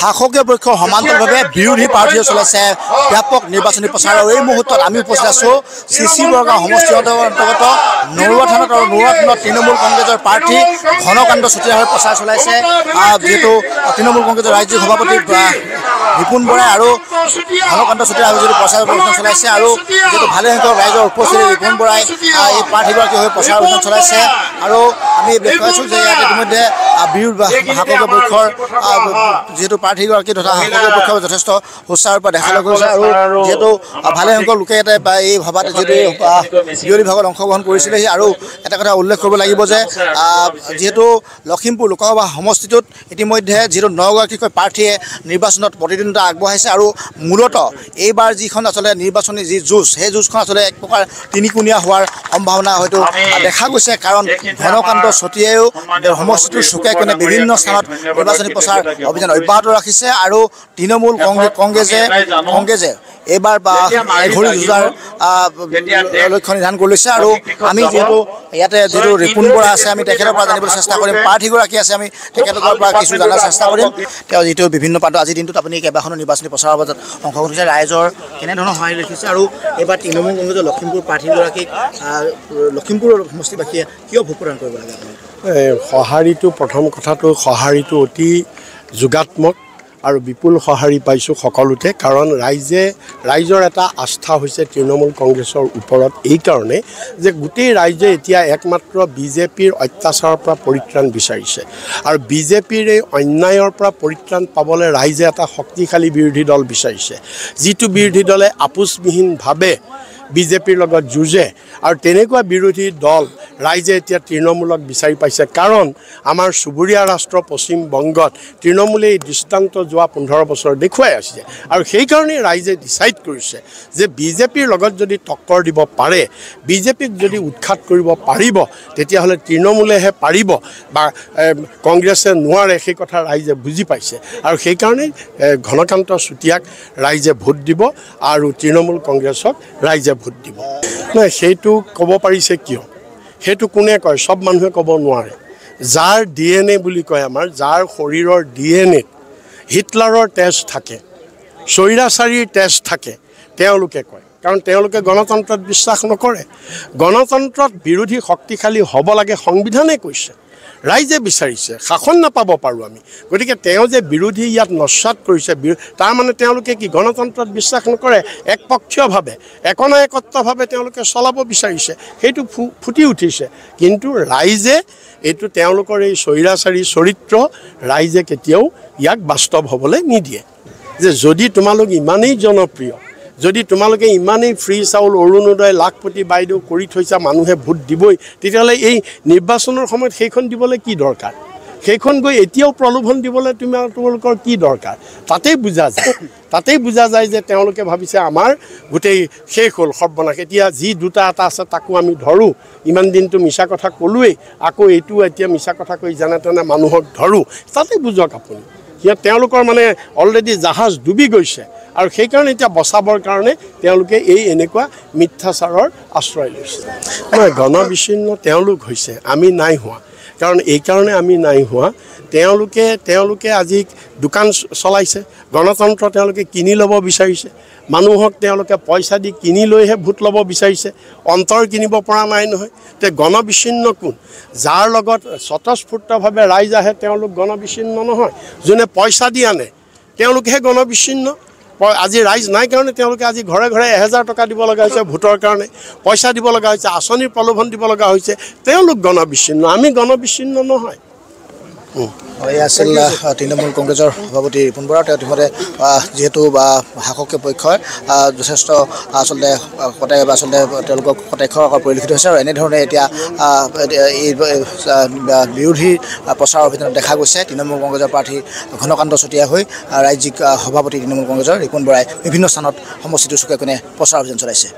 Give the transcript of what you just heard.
শাসকীয় পক্ষৰ সমান্তৰালভাৱে বিৰোধী প্ৰাৰ্থীয়ে চলাইছে। ব্যাপক নিৰ্বাচনী প্ৰচাৰ আৰু এই মুহূৰ্তত আমি উপস্থিত আছোঁ চি চি বৰগাঁও সমষ্টিৰ অন্তৰ্গত নৰুৱা থানাত আৰু নৰুৱা থানাত তৃণমূল কংগ্ৰেছৰ প্ৰাৰ্থী ঘনকান্ত চুতীয়াৰ প্ৰচাৰ চলাইছে। যিহেতু তৃণমূল কংগ্ৰেছৰ ৰাজ্যিক সভাপতি বিপুন বৰাই আৰু ঘনকান্ত চুতীয়াৰ হৈ যিটো প্ৰচাৰ অভিযান চলাইছে আৰু যিহেতু ভালেসংখ্যক ৰাইজৰ উপস্থিতি বিপুন বৰাই এই প্ৰাৰ্থীগৰাকী হৈ প্ৰচাৰ অভিযান চলাইছে। আৰু আমি দেখুৱাইছোঁ যে ইয়াত ইতিমধ্যে বিৰোধ শাসকীয় পক্ষৰ যিহেতু প্ৰাৰ্থীগৰাকী তথা শাসকীয় পক্ষৰ যথেষ্ট সুচাৰুৰ পৰা দেখা লৈ গৈছে আৰু যিহেতু ভালেসংখ্যক লোকে ইয়াতে বা এই সভাত যিহেতু বিৰোধী ভাগত অংশগ্ৰহণ কৰিছিলেহি আৰু এটা কথা উল্লেখ কৰিব লাগিব যে যিহেতু লখিমপুৰ লোকসভা সমষ্টিটোত ইতিমধ্যে যিহেতু নগৰাকীকৈ প্ৰাৰ্থীয়ে নিৰ্বাচনত প্ৰতিদ্বন্দ্বিতা আগবঢ়াইছে আৰু মূলতঃ এইবাৰ যিখন আচলতে নিৰ্বাচনী যি যুঁজ সেই যুঁজখন আচলতে এক প্ৰকাৰ তিনিকুণীয়া হোৱাৰ সম্ভাৱনা হয়তো দেখা গৈছে। কাৰণ ঘনকান্ত চতিয়াইও সমষ্টিটোৰ চুকে কোণে বিভিন্ন স্থানত নিৰ্বাচনী প্ৰচাৰ অভিযান অব্যাহত ৰাখিছে আৰু তৃণমূল কংগ্ৰেছ কংগ্ৰেছে এইবাৰ বা এঘৰি যুঁজাৰ লক্ষ্য নিৰ্ধাৰণ কৰি লৈছে আৰু আমি যিহেতু ইয়াতে যিটো ৰিপুণ বৰা আছে আমি তেখেতৰ পৰা জানিবলৈ চেষ্টা কৰিম। প্ৰাৰ্থীগৰাকী আছে আমি তেখেতৰ পৰা কিছু জনাৰ চেষ্টা কৰিম। তেওঁ যিটো বিভিন্ন পাৰ্ট আজিৰ দিনটোত আপুনি কেইবাখনো নিৰ্বাচনী প্ৰচাৰৰ মাজত অংশগ্ৰহণ কৰিছে ৰাইজৰ কেনেধৰণৰ সহায় ৰাখিছে আৰু এইবাৰ তৃণমূল কংগ্ৰেছৰ লখিমপুৰ প্ৰাৰ্থীগৰাকীক লখিমপুৰৰ সমষ্টিবাসীয়ে কিয় ভোট প্ৰদান কৰিব লাগে সঁহাৰিটো প্ৰথম কথাটো সঁহাৰিটো অতি যোগাত্মক। আৰু বিপুল সঁহাৰি পাইছোঁ সকলোতে কাৰণ ৰাইজে ৰাইজৰ এটা আস্থা হৈছে তৃণমূল কংগ্ৰেছৰ ওপৰত এইকাৰণে যে গোটেই ৰাইজে এতিয়া একমাত্ৰ বিজেপিৰ অত্যাচাৰৰ পৰা পৰিত্ৰাণ বিচাৰিছে। আৰু বিজেপিৰ এই অন্যায়ৰ পৰা পৰিত্ৰাণ পাবলৈ ৰাইজে এটা শক্তিশালী বিৰোধী দল বিচাৰিছে। যিটো বিৰোধী দলে আপোচবিহীনভাৱে বিজেপিৰ লগত যুঁজে আৰু তেনেকুৱা বিৰোধী দল ৰাইজে এতিয়া তৃণমূলক বিচাৰি পাইছে। কাৰণ আমাৰ চুবুৰীয়া ৰাষ্ট্ৰ পশ্চিমবংগত তৃণমূলে এই দৃষ্টান্ত যোৱা পোন্ধৰ বছৰ দেখুৱাই আছে আৰু সেইকাৰণেই ৰাইজে ডিচাইড কৰিছে যে বিজেপিৰ লগত যদি টক্কৰ দিব পাৰে বিজেপিক যদি উৎখাত কৰিব পাৰিব তেতিয়াহ'লে তৃণমূলেহে পাৰিব বা কংগ্ৰেছে নোৱাৰে সেই কথা ৰাইজে বুজি পাইছে। আৰু সেইকাৰণেই ঘনকান্ত চুতীয়াক ৰাইজে ভোট দিব আৰু তৃণমূল কংগ্ৰেছক ৰাইজে ভোট দিব। নহয় সেইটো ক'ব পাৰিছে কিয়? সেইটো কোনে কয়? চব মানুহে ক'ব নোৱাৰে। যাৰ ডি এন এ বুলি কয় আমাৰ যাৰ শৰীৰৰ ডি এন এত হিটলাৰৰ তেজ থাকে স্বৈৰাচাৰীৰ তেজ থাকে তেওঁলোকে কয়। কাৰণ তেওঁলোকে গণতন্ত্ৰত বিশ্বাস নকৰে। গণতন্ত্ৰত বিৰোধী শক্তিশালী হ'ব লাগে সংবিধানে কৈছে। ৰাইজে বিচাৰিছে শাসন নাপাব পাৰোঁ আমি। গতিকে তেওঁ যে বিৰোধী ইয়াত নস্বাত কৰিছে তাৰমানে তেওঁলোকে কি গণতন্ত্ৰত বিশ্বাস নকৰে? একপক্ষীয়ভাৱে একনায়কত্বভাৱে তেওঁলোকে চলাব বিচাৰিছে। সেইটো ফু- ফুটি উঠিছে। কিন্তু ৰাইজে এইটো তেওঁলোকৰ এই স্বৈৰাচাৰী চৰিত্ৰ ৰাইজে কেতিয়াও ইয়াক বাস্তৱ হ'বলৈ নিদিয়ে। যে যদি তোমালোক ইমানেই জনপ্ৰিয় যদি তোমালোকে ইমানেই ফ্ৰী চাউল অৰুণোদয় লাখপতি বাইদেউ কৰি থৈছা মানুহে ভোট দিবই তেতিয়াহ'লে এই নিৰ্বাচনৰ সময়ত সেইখন দিবলৈ কি দৰকাৰ? সেইখন গৈ এতিয়াও প্ৰলোভন দিবলৈ তোমাৰ তোমালোকৰ কি দৰকাৰ? তাতেই বুজা যায়। তাতেই বুজা যায় যে তেওঁলোকে ভাবিছে আমাৰ গোটেই শেষ হ'ল সৰ্বনাশ। এতিয়া যি দুটা এটা আছে তাকো আমি ধৰোঁ। ইমান দিনটো মিছা কথা ক'লোৱেই। আকৌ এইটো এতিয়া মিছা কথা কৈ যেনে তেনে মানুহক ধৰোঁ। তাতেই বুজক আপুনি। তেওঁলোকৰ মানে অলৰেডি জাহাজ ডুবি গৈছে। আৰু সেইকাৰণে এতিয়া বচাবৰ কাৰণে তেওঁলোকে এই এনেকুৱা মিথ্যাচাৰৰ আশ্ৰয় লৈছে। নহয় গণবিচ্ছিন্ন তেওঁলোক হৈছে আমি নাই হোৱা। কাৰণ এইকাৰণে আমি নাই হোৱা। তেওঁলোকে তেওঁলোকে আজি দোকান চলাইছে। গণতন্ত্ৰ তেওঁলোকে কিনি ল'ব বিচাৰিছে। মানুহক তেওঁলোকে পইচা দি কিনি লৈহে ভোট ল'ব বিচাৰিছে। অন্তৰ কিনিব পৰা নাই নহয়। তে গণবিচ্ছিন্ন কোন? যাৰ লগত স্বতঃস্ফূৰ্তভাৱে ৰাইজ আহে তেওঁলোক গণবিচ্ছিন্ন নহয়। যোনে পইচা দি আনে তেওঁলোকহে গণবিচ্ছিন্ন। আজি ৰাইজ নাই কাৰণে তেওঁলোকে আজি ঘৰে ঘৰে এহেজাৰ টকা দিব লগা হৈছে ভোটৰ কাৰণে পইচা দিব লগা হৈছে আঁচনিৰ প্ৰলোভন দিব লগা হৈছে। তেওঁলোক গণবিচ্ছিন্ন আমি গণবিচ্ছিন্ন নহয়। আছিল তৃণমূল কংগ্ৰেছৰ সভাপতি ৰিপুণ বৰা। তেওঁ ইতিমধ্যে যিহেতু শাসকীয় পক্ষই যথেষ্ট আচলতে কটাই বা আচলতে তেওঁলোকক কটাক্ষ পৰিলক্ষিত হৈছে। আৰু এনেধৰণে এতিয়া এই বিৰোধী প্ৰচাৰ অভিযানত দেখা গৈছে। তৃণমূল কংগ্ৰেছৰ প্ৰাৰ্থী ঘনকান্ত চুতীয়া হৈ ৰাজ্যিক সভাপতি তৃণমূল কংগ্ৰেছৰ ৰিপুণ বৰাই বিভিন্ন স্থানত সমষ্টিটোৰ চুকে কোণে প্ৰচাৰ অভিযান চলাইছে।